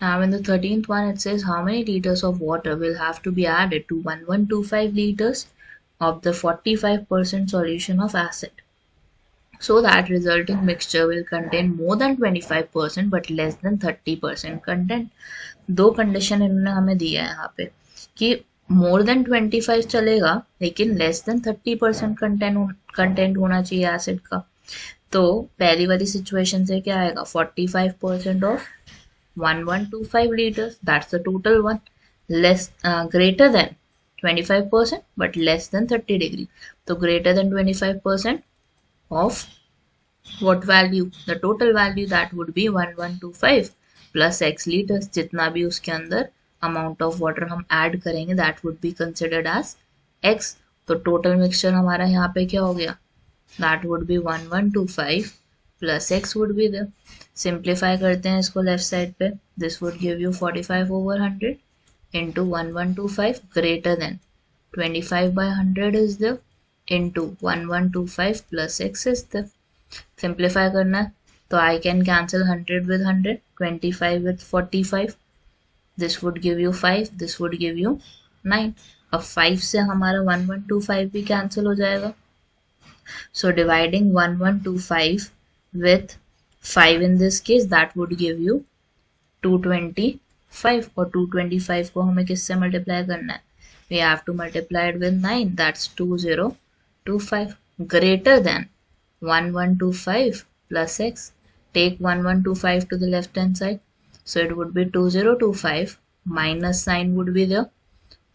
Now in the 13th one it says how many liters of water will have to be added to 1125 liters of the 45% solution of acid. So that resulting mixture will contain more than 25% but less than 30% content. दो condition इन्होंने हमें दिया है यहाँ पे कि more than 25 चलेगा लेकिन less than 30 percent content content होना चाहिए एसिड का तो पहली वाली सिचुएशन से क्या आएगा 45 percent of 1125 liters that's the total one less uh, greater than 25% but less than 30 degree so greater than 25% of what value the total value that would be 1125 plus x liters जितना भी उसके अंदर amount of water हम add करेंगे that would be considered as x तो total mixture हमारा यहाँ पे क्या हो गया that would be 1125 plus x would be there simplify करते हैं इसको लेफ़्ट साइड पे this would give you 45 over 100 into 1125 greater than 25 by 100 is the into 1125 plus x is the simplify करना है तो I can cancel 100 with 100 25 with 45 this would give you 5 this would give you 9 अब 5 से हमारा 1125 भी cancel हो जाएगा so dividing 1125 with 5 in this case that would give you 225 और 225 को हमें किससे मल्टीप्लाई करना है we have to multiply it with 9 that's 2025 greater than 1125 plus x take 1125 to the left hand side so it would be 2025 minus sign would be there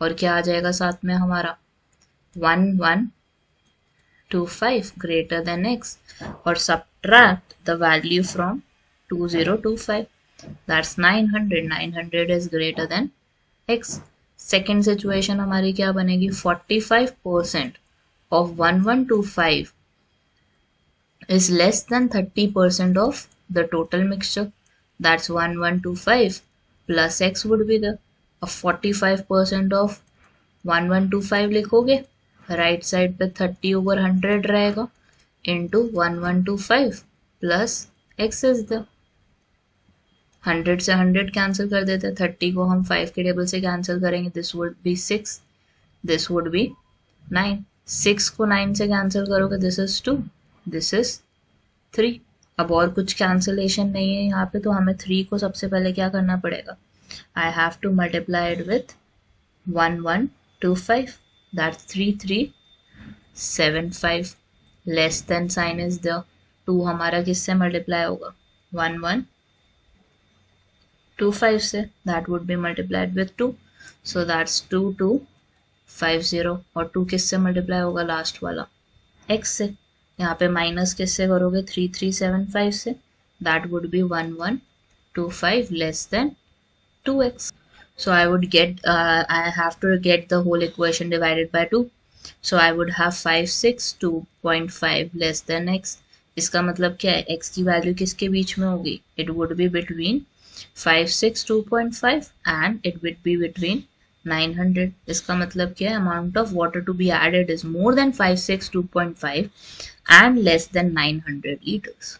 और क्या आ जाएगा साथ में हमारा 1125 greater than x और subtract the value from 2025 that's 900 900 is greater than x second situation हमारी क्या बनेगी 45% of 1125 is less than 30% of the total mixture that's 1125 plus x would be the a 45% of 1125 लिखोगे राइट साइड पे 30 over 100 रहेगा into 1125 plus x is the hundred से hundred cancel कर देते हैं, थर्टी को हम फाइव के टेबल से कैंसिल करेंगे this would be six this would be nine six को नाइन से कैंसिल करोगे this is two this is three अब और कुछ कैंसिलेशन नहीं है यहाँ पे तो हमें थ्री को सबसे पहले क्या करना पड़ेगा? I have to multiply it with one one two five seven five less than sign is the two हमारा किससे मल्टीप्लाई होगा? वन वन टू फाइव से that would be multiplied with two so that's two two five zero और two किससे multiply होगा? Last वाला. X से. यहाँ पे माइनस किससे करोगे? थ्री थ्री सेवन फाइव से. That would be one one two five less than two x so I would get uh, I have to get the whole equation divided by 2 so I would have 5 6 2.5 less than x. इसका मतलब क्या है? x की value किसके बीच में होगी? It would be between five six two point five and it would be between 900 इसका मतलब क्या है? Amount of water to be added is more than 562.5 and less than 900 litres